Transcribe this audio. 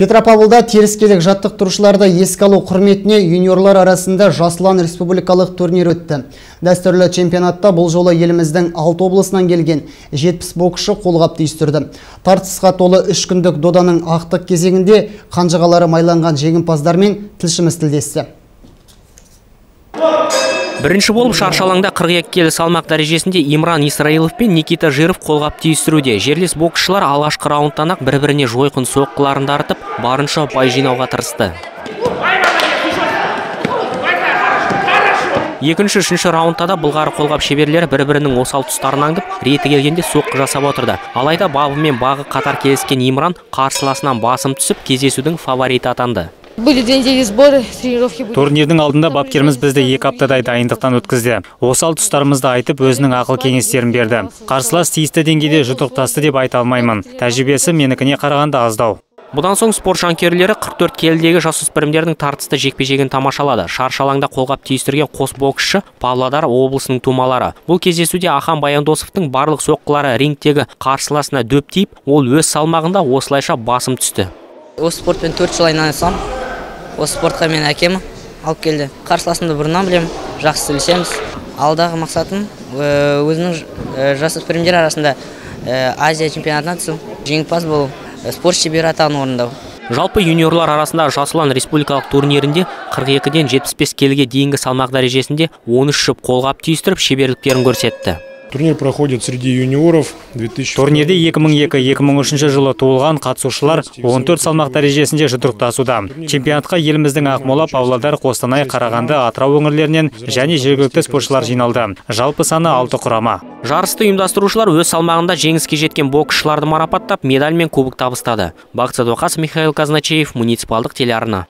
Петропавлда теріскелік жаттықтырушыларды еске алу құрметіне юниорлар арасында Жасылан республикалық турнир өтті. Дәстүрлі чемпионатта бұл жолы еліміздің 6 облысынан келген 70 боксшы қолғап түйістірді. Тартысқа толы үш күндік доданың ақтық кезеңінде қанжығалары майланған жеңімпаздармен тілшіміз тілдесті. Бірінші болып шаршы алаңда 42 келі салмақ дәрежесінде Имран Исраилов пен Никита Жиров қолғап түйістіруде. Жерлес боксшылар алғашқы раундтан ақ бір-біріне жойқын соққыларын артып, барынша ұпай жинауға тырысты. Екінші, үшінші раундта да бұлғары қолғап шеберлері бір-бірінің осал тұстарын аңдып, реті келгенде соққы жасап отырды. Алайда бабы мен бағы қатар келіскен Имран қарсыласынан басым түсіп, кездесудің фавориті атанды. Были две недели сборы, тренировки были. турнирдің алдында бапкеріміз бізді екі аптадай дайындықтан өткізді осал тұстарымызды айтып өзінің ақыл кеңестерін берді қарсылас тиісті деңгейде жұдырықтасты деп айта алмаймын тәжірибесі менікіне қарағанда аздау Бұдан соң спорт жанкүйерлері 44 келідегі жасөспірімдердің тартысты жекпе-жегін тамашалады. Шаршы алаңда қолғап түйістірген қос боксшы Павлодар облысының тумалары. Бұл кездесуде Ахан Баяндосовтың барлық соққылары рингтегі қарсыласына дөп тиіп, ол өз салмағында осылайша басым түсті. осы спортпен төрт жыл айналысамын осы спортқа мен әкем алып келді. Қарсыласымды бұрыннан білемін жақсы сөйлесеміз. Алдағы мақсатым э, өзімнің э, жасөспірімдер арасында э, азия чемпионатына түсу. Жеңімпаз болу спорт шебері атағын орындау. Жалпы юниорлар арасында Жасылан республикалық турнирінде 42-ден 75 келіге дейінгі салмақ дәрежесінде 13 жұп қолғап түйістіріп шеберліктерін көрсетті. Турнир проходит среди юниоров 2000. турнирде 2002-2003 жылы туылған қатысушылар 14 салмақ дәрежесінде жұдырықтасуда чемпионатқа еліміздің ақмола павлодар қостанай қарағанды атырау өңірлерінен және жергілікті спортшылар жиналды жалпы саны 6 құрама Жарысты ұйымдастырушылар өз салмағында жеңіске жеткен боксшыларды марапаттап медаль мен кубок табыстады. Бақыт Садуақас, Михаил Казначеев, муниципалдық телеарна.